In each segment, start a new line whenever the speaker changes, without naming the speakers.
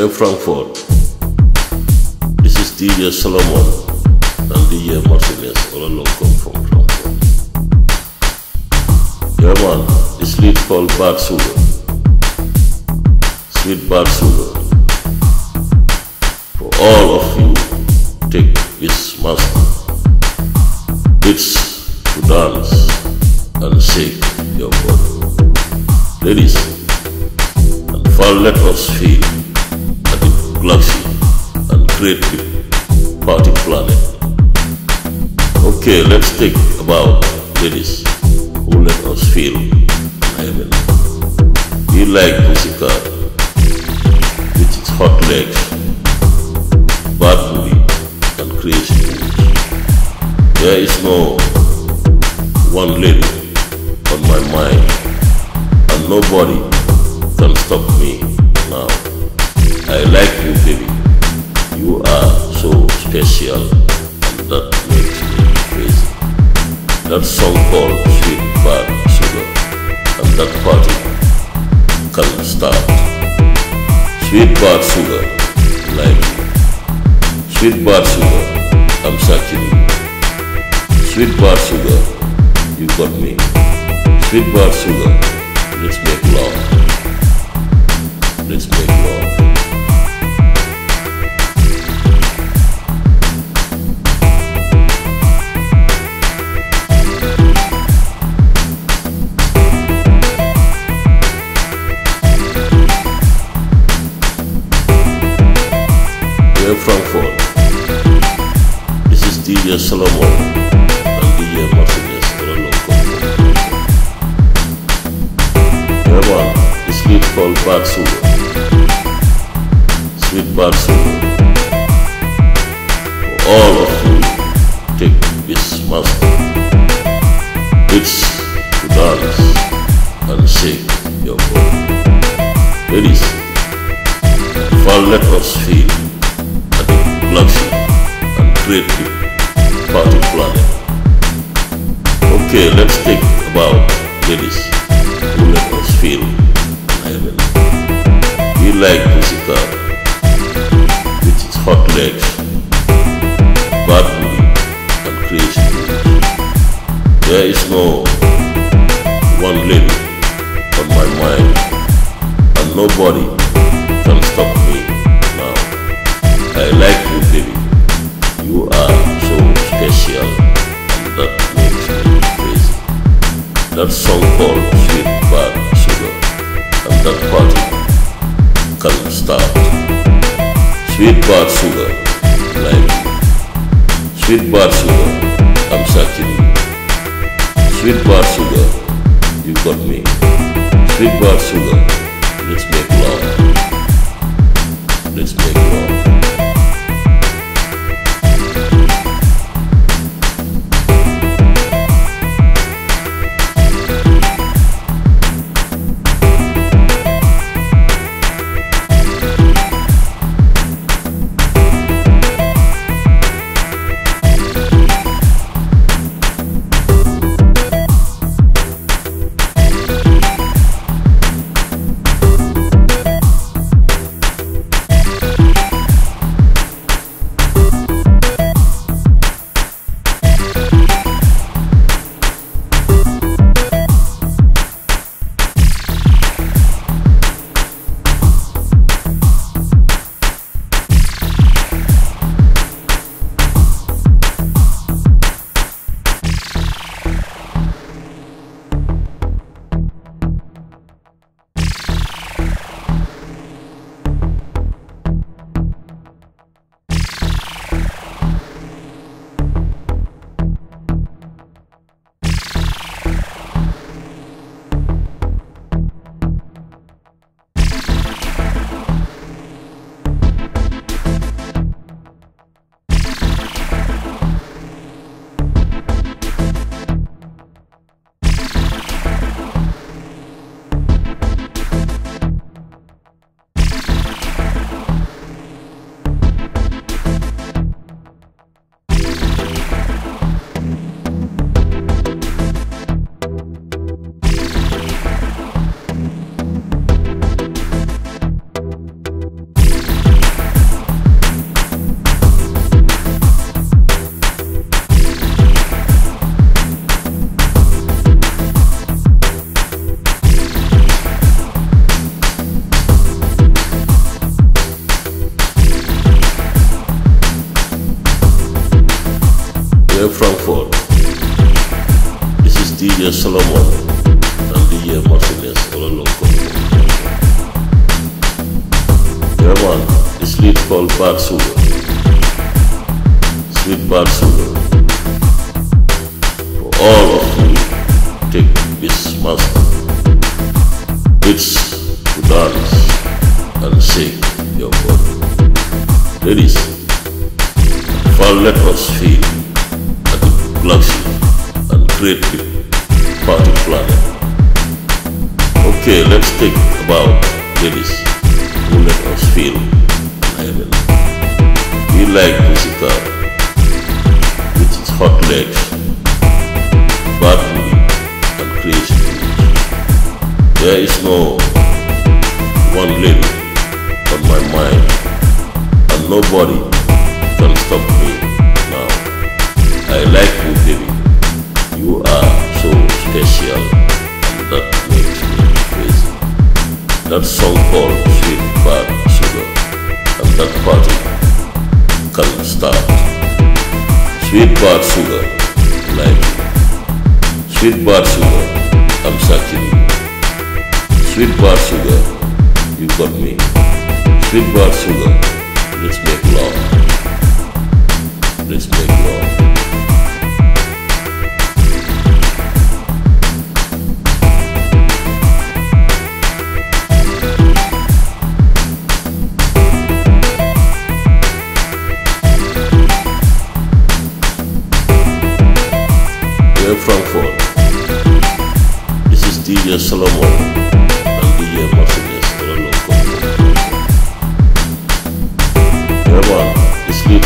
We're Frankfurt. This is DJ Salomon and DJ Martinez all along come from Frankfurt. Yeah man, this lead called Bad Sugar. Sweet Bad Sugar. For all of you, take this master. It's to dance and shake your body. Ladies, and fall let us feel create party planet. Okay, let's think about ladies who let us feel heaven. We like pussycat with its hot legs, bad booty, and crazy moves. There is no one lady on my mind, and nobody can stop me now. I like you, baby. You are so special, that makes me crazy. That song called Sweet Bad Sugar, and that party can start. Sweet Bad Sugar, like. Sweet Bad Sugar, I'm searching you. Sweet Bad Sugar, you got me. Sweet Bad Sugar, let's make Bad Sugar. Sweet Bad Sugar. For all of you, take this master. It's to dance and shake your body. Ladies, fall let us feel at the galaxy and create the party planet. Okay, let's think about ladies who let us feel. Like pussycat with its hot legs, bad and crazy. There is no one lady on my mind, and nobody can stop me now. I like you, baby. You are so special, and that makes me crazy. That song called Sweet Bad Sugar, and that party can start. Sweet Bad Sugar, like. Sweet Bad Sugar, I'm searching. Sweet Bad Sugar, you got me. Sweet Bad Sugar, let's make We're Frankfurt. This is DJ Salomon and DJ Martinez Ololoko. Yeah man, this lead called Bad Sugar. Sweet Bad Sugar. For all of you, take this master. It's to dance and shake your body. Ladies, for let us feel and create the planet. Okay, let's think about ladies who let us feel heaven. We like musical with its hot legs, bad and crazy. There is no one lady on my mind, and nobody can stop me now. I like you, baby. You are so special, that makes me crazy. That song called Sweet Bad Sugar, and that party can start. Sweet Bad Sugar, like. Sweet Bad Sugar, I'm searching you. Sweet Bad Sugar, you got me. Sweet Bad Sugar, let's make love. Let's make love.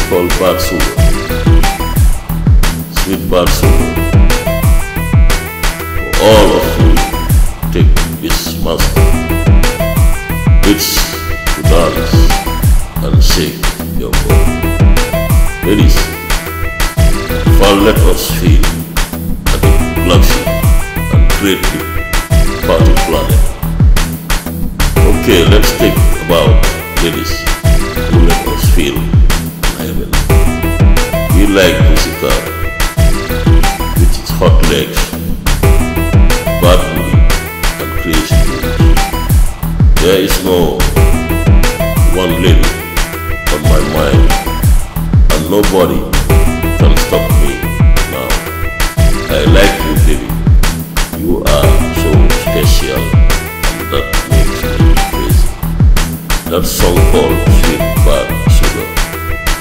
Called Bad Sugar. Sweet Bad Sugar. For all of you, take this master. It's to dance and shake your body. Ladies, for let us feel at the galaxy and the party planet. Okay, let's think about ladies who let us feel. Like musical with its hot legs, bad booty, and crazy moves. There is no one lady on my mind, and nobody can stop me now. I like you, baby. You are so special, and that makes me crazy. That song called Sweet Bad Sugar,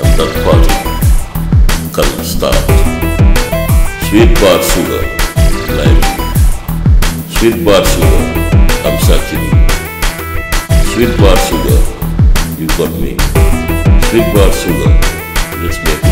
and that party can start. Sweet bar Sugar, you. Sweet bar Sugar, I'm searching. Sweet bar Sugar, you got me. Sweet bar Sugar, let's make